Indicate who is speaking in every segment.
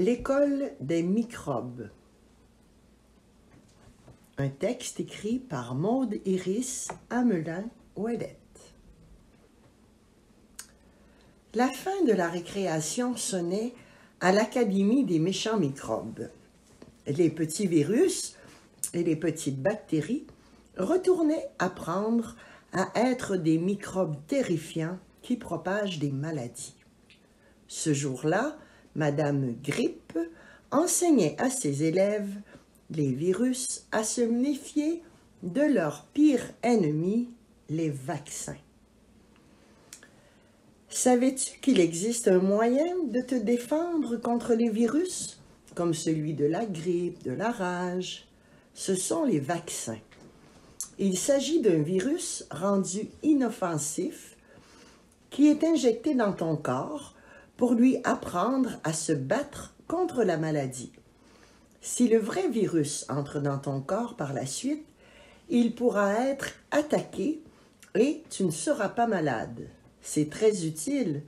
Speaker 1: L'école des microbes. Un texte écrit par Maude Iris Amelin Ouellette. La fin de la récréation sonnait à l'Académie des méchants microbes. Les petits virus et les petites bactéries retournaient apprendre à être des microbes terrifiants qui propagent des maladies. Ce jour-là, Madame Grippe enseignait à ses élèves, les virus, à se méfier de leur pire ennemi, les vaccins. Savais-tu qu'il existe un moyen de te défendre contre les virus, comme celui de la grippe, de la rage? Ce sont les vaccins. Il s'agit d'un virus rendu inoffensif qui est injecté dans ton corps pour lui apprendre à se battre contre la maladie. Si le vrai virus entre dans ton corps par la suite, il pourra être attaqué et tu ne seras pas malade. C'est très utile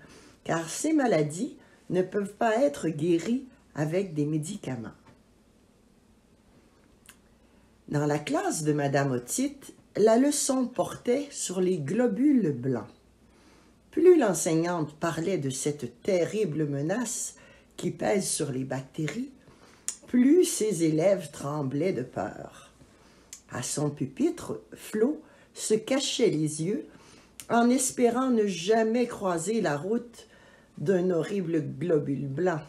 Speaker 1: car ces maladies ne peuvent pas être guéries avec des médicaments. Dans la classe de Madame Otite, la leçon portait sur les globules blancs. Plus l'enseignante parlait de cette terrible menace qui pèse sur les bactéries, plus ses élèves tremblaient de peur. À son pupitre, Flo se cachait les yeux en espérant ne jamais croiser la route d'un horrible globule blanc.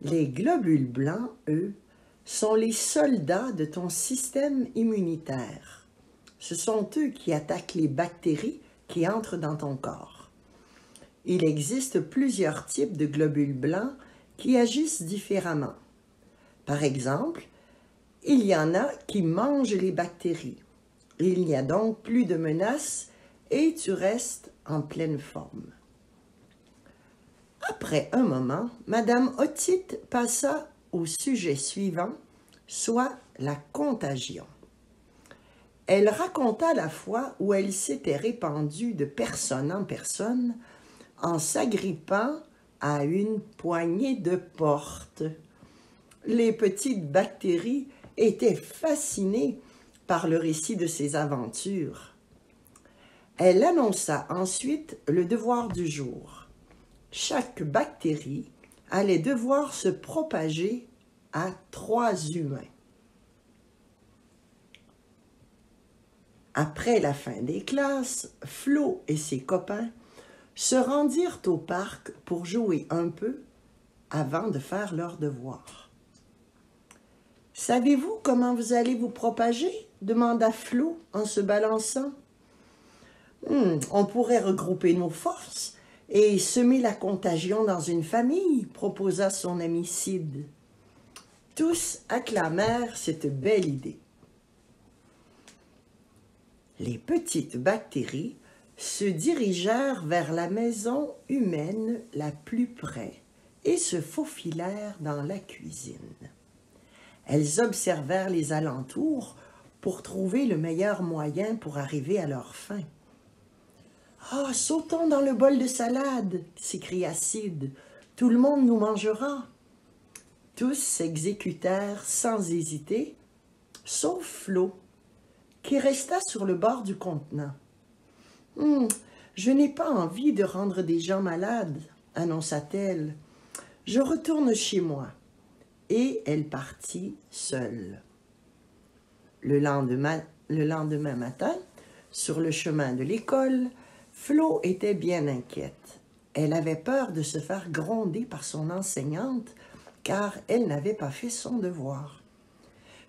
Speaker 1: Les globules blancs, eux, sont les soldats de ton système immunitaire. Ce sont eux qui attaquent les bactéries qui entrent dans ton corps. Il existe plusieurs types de globules blancs qui agissent différemment. Par exemple, il y en a qui mangent les bactéries. Il n'y a donc plus de menaces et tu restes en pleine forme. Après un moment, Madame Otite passa au sujet suivant, soit la contagion. Elle raconta la fois où elle s'était répandue de personne en personne en s'agrippant à une poignée de portes. Les petites bactéries étaient fascinées par le récit de ses aventures. Elle annonça ensuite le devoir du jour. Chaque bactérie allait devoir se propager à trois humains. Après la fin des classes, Flo et ses copains se rendirent au parc pour jouer un peu avant de faire leurs devoirs. Savez-vous comment vous allez vous propager? demanda Flo en se balançant. Hmm, on pourrait regrouper nos forces et semer la contagion dans une famille, proposa son ami Sid. Tous acclamèrent cette belle idée les petites bactéries se dirigèrent vers la maison humaine la plus près et se faufilèrent dans la cuisine. Elles observèrent les alentours pour trouver le meilleur moyen pour arriver à leur fin. Ah, sautons dans le bol de salade, s'écria Sid. Tout le monde nous mangera. Tous s'exécutèrent sans hésiter, sauf Flo, qui resta sur le bord du contenant. Hum, je n'ai pas envie de rendre des gens malades, annonça-t-elle. Je retourne chez moi. Et elle partit seule. Le lendemain, le lendemain matin, sur le chemin de l'école, Flo était bien inquiète. Elle avait peur de se faire gronder par son enseignante car elle n'avait pas fait son devoir.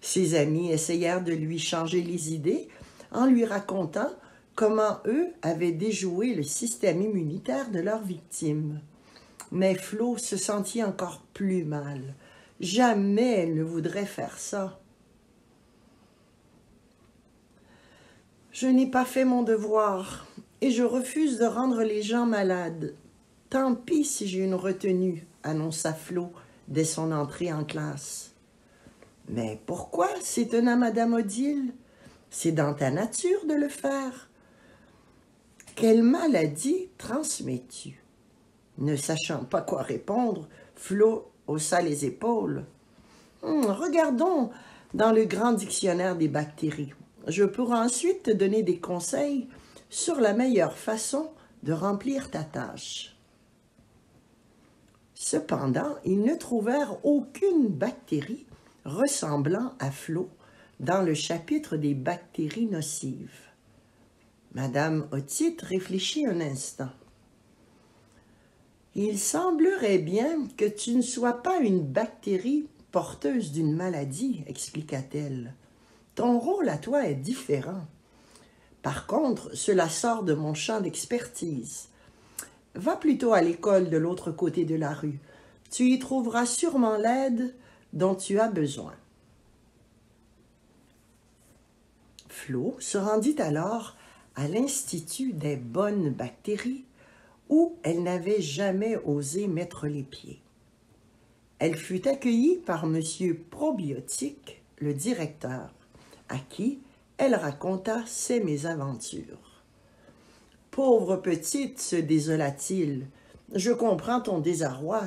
Speaker 1: Ses amis essayèrent de lui changer les idées en lui racontant comment eux avaient déjoué le système immunitaire de leurs victimes. Mais Flo se sentit encore plus mal. Jamais elle ne voudrait faire ça. Je n'ai pas fait mon devoir et je refuse de rendre les gens malades. Tant pis si j'ai une retenue, annonça Flo dès son entrée en classe. Mais pourquoi s'étonna Madame Odile C'est dans ta nature de le faire. Quelle maladie transmets-tu? Ne sachant pas quoi répondre, Flo haussa les épaules. Hum, regardons dans le grand dictionnaire des bactéries. Je pourrai ensuite te donner des conseils sur la meilleure façon de remplir ta tâche. Cependant, ils ne trouvèrent aucune bactérie ressemblant à Flo dans le chapitre des bactéries nocives. Madame Otite réfléchit un instant. Il semblerait bien que tu ne sois pas une bactérie porteuse d'une maladie, expliqua-t-elle. Ton rôle à toi est différent. Par contre, cela sort de mon champ d'expertise. Va plutôt à l'école de l'autre côté de la rue. Tu y trouveras sûrement l'aide dont tu as besoin. Flo se rendit alors à l'Institut des bonnes bactéries où elle n'avait jamais osé mettre les pieds. Elle fut accueillie par M. Probiotique, le directeur, à qui elle raconta ses mésaventures. Pauvre petite, se désola-t-il, je comprends ton désarroi.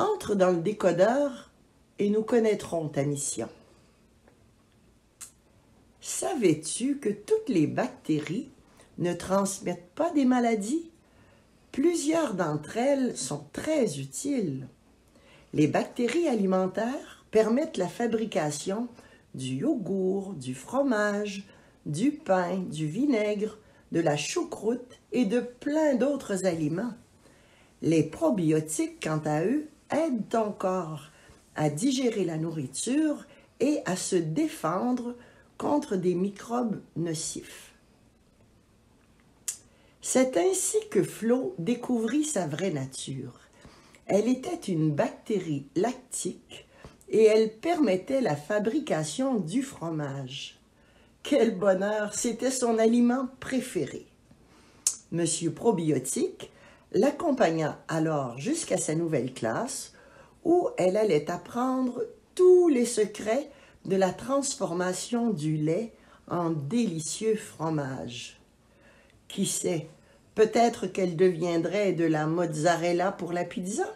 Speaker 1: Entre dans le décodeur et nous connaîtrons ta mission. Savais-tu que toutes les bactéries ne transmettent pas des maladies? Plusieurs d'entre elles sont très utiles. Les bactéries alimentaires permettent la fabrication du yogourt, du fromage, du pain, du vinaigre, de la choucroute et de plein d'autres aliments. Les probiotiques, quant à eux, aident ton corps à digérer la nourriture et à se défendre contre des microbes nocifs. C'est ainsi que Flo découvrit sa vraie nature. Elle était une bactérie lactique et elle permettait la fabrication du fromage. Quel bonheur, c'était son aliment préféré. Monsieur Probiotique l'accompagna alors jusqu'à sa nouvelle classe où elle allait apprendre tous les secrets de la transformation du lait en délicieux fromage. Qui sait, peut-être qu'elle deviendrait de la mozzarella pour la pizza?